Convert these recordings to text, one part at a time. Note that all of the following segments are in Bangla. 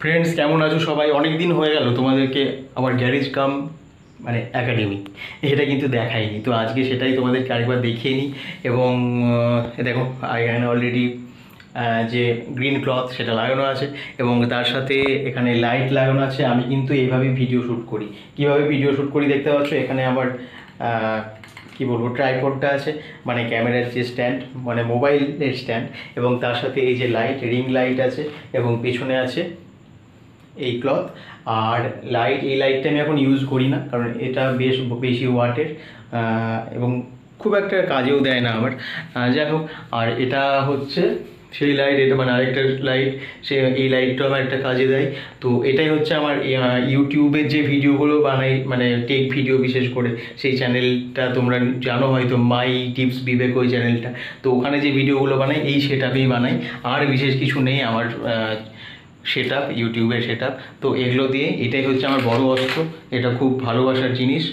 ফ্রেন্ডস কেমন আছো সবাই? অনেক দিন হয়ে গেল, তোমাদেরকে আমার গ্যারেজ কাম মানে একাডেমি এটা কিন্তু দেখাইনি। তো আজকে সেটাই তোমাদেরকে আরেকবার দেখিয়ে নিই এবং দেখো এখানে অলরেডি যে গ্রিন ক্লথ সেটা লাগানো আছে এবং তার সাথে এখানে লাইট লাগানো আছে। আমি কিন্তু এইভাবেই ভিডিও শ্যুট করি। কীভাবে ভিডিও শ্যুট করি দেখতে পাচ্ছ? এখানে আমার কি বলব ট্রাইপডটা আছে মানে ক্যামেরার যে স্ট্যান্ড মানে মোবাইলের স্ট্যান্ড এবং তার সাথে এই যে লাইট রিং লাইট আছে এবং পেছনে আছে এই ক্লথ আর লাইট এই লাইটটা আমি এখন ইউজ করি না, কারণ এটা বেশ বেশি ওয়াটের এবং খুব একটা কাজেও দেয় না আমার। যাই হোক, আর এটা হচ্ছে সেই লাইট এটা মানে আরেকটা লাইট সে এই লাইটটাও আমার একটা কাজে দেয়। তো এটাই হচ্ছে আমার ইউটিউবের যে ভিডিওগুলো বানাই মানে টেক ভিডিও বিশেষ করে, সেই চ্যানেলটা তোমরা জানো হয়তো মাই টিপস বিবেক ওই চ্যানেলটা তো ওখানে যে ভিডিওগুলো বানাই, এই সেটাকেই বানাই। আর বিশেষ কিছু নেই আমার সেট আপ ইউটিউবের সেট আপ তো এগুলো দিয়ে এটাই হচ্ছে আমার বড় অস্ত্র। এটা খুব ভালোবাসার জিনিস।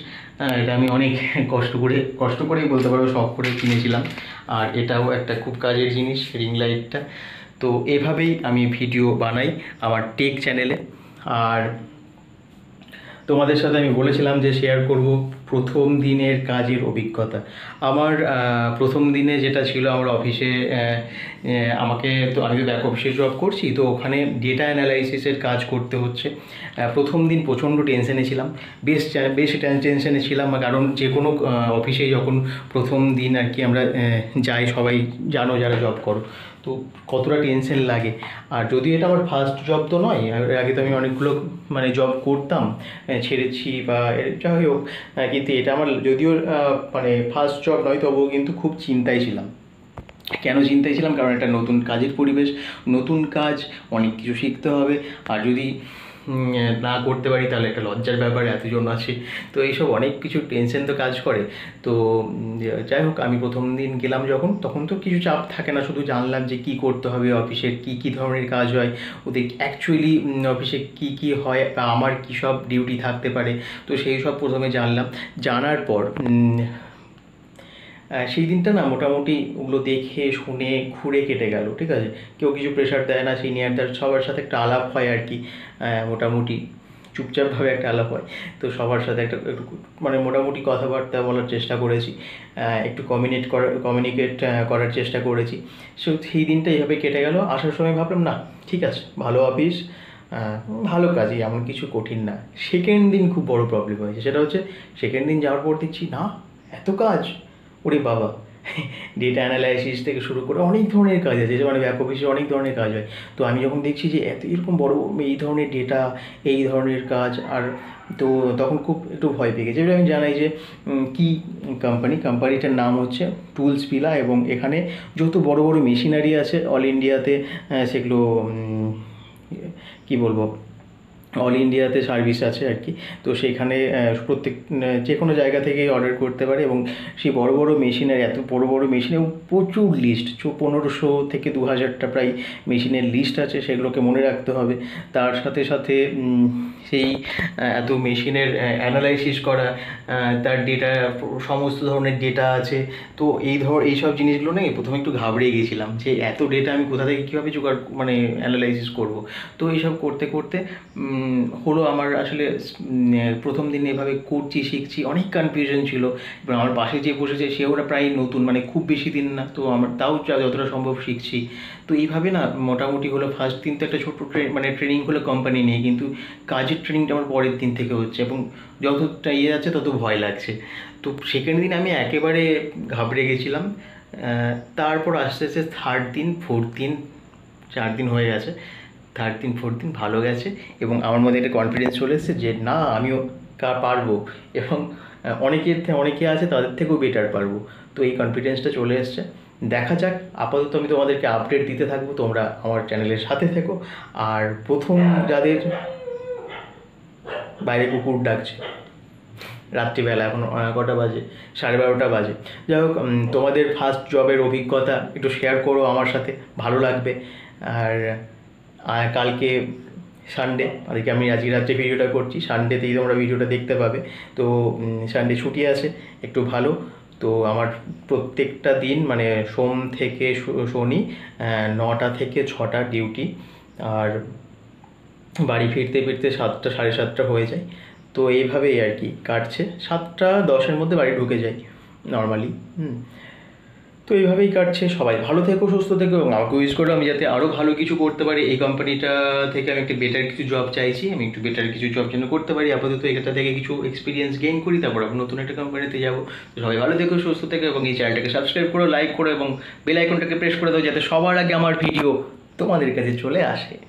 এটা আমি অনেক কষ্ট করে, কষ্ট করেই বলতে পারব শখ করে কিনেছিলাম। আর এটাও একটা খুব কাজের জিনিস রিং লাইটটা তো এভাবেই আমি ভিডিও বানাই আমার টেক চ্যানেলে আর তোমাদের সাথে আমি বলেছিলাম যে শেয়ার করব প্রথম দিনের কাজের অভিজ্ঞতা। আমার প্রথম দিনে যেটা ছিল আমার অফিসে আমাকে তো আমি তো ব্যাক অফিসে জব করছি, তো ওখানে ডেটা অ্যানালাইসিসের কাজ করতে হচ্ছে। প্রথম দিন প্রচণ্ড টেনশনে ছিলাম। বেশ বেশ টেনশনে ছিলাম, কারণ যে কোনো অফিসে যখন প্রথম দিন আর কি আমরা যাই, সবাই জানো যারা জব করো। তো কতটা টেনশন লাগে? আর যদি এটা আমার ফার্স্ট জব তো নয় এর আগে তো আমি অনেকগুলো মানে জব করতাম ছেড়েছি বা যাই হোক কিন্তু এটা আমার যদিও মানে ফার্স্ট জব নয়, তবুও কিন্তু খুব চিন্তায় ছিলাম। কেন চিন্তায় ছিলাম? কারণ একটা নতুন কাজের পরিবেশ, নতুন কাজ, অনেক কিছু শিখতে হবে। আর যদি না করতে পারি, তাহলে একটা লজ্জার ব্যাপার, এতজন আছে। তো এইসব অনেক কিছু টেনশন তো কাজ করে। তো যাই হোক, আমি প্রথম দিন গেলাম যখন, তখন তো কিছু চাপ থাকে না। শুধু জানলাম যে কি করতে হবে অফিসের কি কি ধরনের কাজ হয়। ওদের অ্যাকচুয়ালি অফিসে কি কি হয় বা আমার কী সব ডিউটি থাকতে পারে। তো সেই সব প্রথমে জানলাম। জানার পর সেই দিনটা না মোটামুটি ওগুলো দেখে, শুনে, ঘুরে কেটে গেল, ঠিক আছে? কেউ কিছু প্রেশার দেয় না সিনিয়রদের সবার সাথে একটা আলাপ হয় আর কি। মোটামুটি চুপচাপভাবে একটা আলাপ হয়। তো সবার সাথে একটা একটু মানে মোটামুটি কথাবার্তা বলার চেষ্টা করেছি। একটু কমিউনিকেট করার কমিউনিকেট করার চেষ্টা করেছি। সো সেই দিনটা এইভাবে কেটে গেল। আসার সময় ভাবলাম, না, ঠিক আছে, ভালো অফিস ভালো কাজই, এমন কিছু কঠিন না। সেকেন্ড দিন খুব বড় প্রবলেম হয়েছে। সেটা হচ্ছে সেকেন্ড দিন যাওয়ার পর দেখছি, না, এত কাজ। ওরে বাবা ডেটা অ্যানালাইসিস থেকে শুরু করে অনেক ধরনের কাজ আছে মানে ব্যাক অফিসে অনেক ধরনের কাজ হয়। তো আমি যখন দেখছি যে এত এরকম বড় এই ধরনের ডেটা এই ধরনের কাজ, আর তো তখন খুব একটু ভয় পেয়ে গেছে। আমি জানাই যে কি কোম্পানি কোম্পানিটার নাম হচ্ছে টুলস পিলা এবং এখানে যত বড় বড় মেশিনারি আছে অল ইন্ডিয়াতে সেগুলো কি বলব? অল ইন্ডিয়াতে সার্ভিস আছে আর কি। তো সেখানে প্রত্যেক যে কোনো জায়গা থেকে অর্ডার করতে পারে এবং সেই বড় বড় মেশিনের এত বড় বড় মেশিনে প্রচুর লিস্ট পনেরোশো থেকে দু হাজারটা প্রায় মেশিনের লিস্ট আছে, সেগুলোকে মনে রাখতে হবে। তার সাথে সাথে সেই এত মেশিনের অ্যানালাইসিস করা তার ডেটা সমস্ত ধরনের ডেটা আছে। তো এই ধর এইসব জিনিসগুলো নিয়ে প্রথমে একটু ঘাবড়ে গেছিলাম যে এত ডেটা আমি কোথা থেকে কীভাবে জোগাড় মানে অ্যানালাইসিস করব। তো এইসব করতে করতে হলো আমার আসলে প্রথম দিন এভাবে করছি, শিখছি, অনেক কনফিউশন ছিল। এবং আমার পাশে যে বসেছে, সেও ওরা প্রায় নতুন মানে খুব বেশি দিন না। তো আমার, তাও যতটা সম্ভব শিখছি। তো এইভাবে না, মোটামুটি হলো ফার্স্ট দিন তো একটা ছোটো মানে ট্রেনিং হলো কোম্পানি নিয়ে। কিন্তু কাজের ট্রেনিংটা আমার পরের দিন থেকে হচ্ছে এবং যতটা ইয়ে যাচ্ছে তত ভয় লাগছে। তো সেকেন্ড দিন আমি একেবারে ঘাবড়ে গেছিলাম। তারপর আস্তে আস্তে থার্ড দিন ফোর্থ দিন চার দিন হয়ে গেছে। থার্ড দিন ফোর্থ দিন ভালো গেছে এবং আমার মধ্যে একটা কনফিডেন্স চলে এসেছে যে না আমিও কা পারব এবং অনেকের অনেকে আছে তাদের থেকেও বেটার পারব। তো এই কনফিডেন্সটা চলে এসছে। দেখা যাক আপাতত আমি তোমাদেরকে আপডেট দিতে থাকব। তোমরা আমার চ্যানেলের সাথে থেকো। আর প্রথম যাদের বাইরে কুকুর ডাকছে। রাত্রিবেলা, এখন কটা বাজে? সাড়ে বারোটা বাজে। যাই হোক তোমাদের ফার্স্ট জবের অভিজ্ঞতা একটু শেয়ার করো আমার সাথে, ভালো লাগবে। আর কালকে সানডে আজকে আমি আজকে রাত্রে ভিডিওটা করছি। সানডেতেই তোমরা ভিডিওটা দেখতে পাবে। তো সানডে ছুটি আছে, একটু ভালো। তো আমার প্রত্যেকটা দিন মানে সোম থেকে শনি নটা থেকে ছটা ডিউটি আর বাড়ি ফিরতে ফিরতে সাতটা, সাড়ে সাতটা হয়ে যায়। তো এইভাবেই আর কি কাটছে। সাতটা, দশের মধ্যে বাড়ি ঢুকে যাই নর্মালি হুম। তো এইভাবেই কাটছে সবাই। ভালো থেকো, সুস্থ থেকো এবং আমাকে ইউজ করো। আমি যাতে আরও ভালো কিছু করতে পারি। এই কোম্পানিটা থেকে আমি একটু বেটার কিছু জব চাইছি। আমি একটু বেটার কিছু জব যেন করতে পারি। আপাতত এটা থেকে কিছু এক্সপিরিয়েন্স গেইন করি। তারপর আবার নতুন একটা কোম্পানিতে যাব। তো সবাই ভালো থেকো, সুস্থ থেকো এবং এই চ্যানেলটাকে সাবস্ক্রাইব করো লাইক করো এবং বেল আইকনটাকে প্রেস করে দাও যাতে সবার আগে আমার ভিডিও তোমাদের কাছে চলে আসে।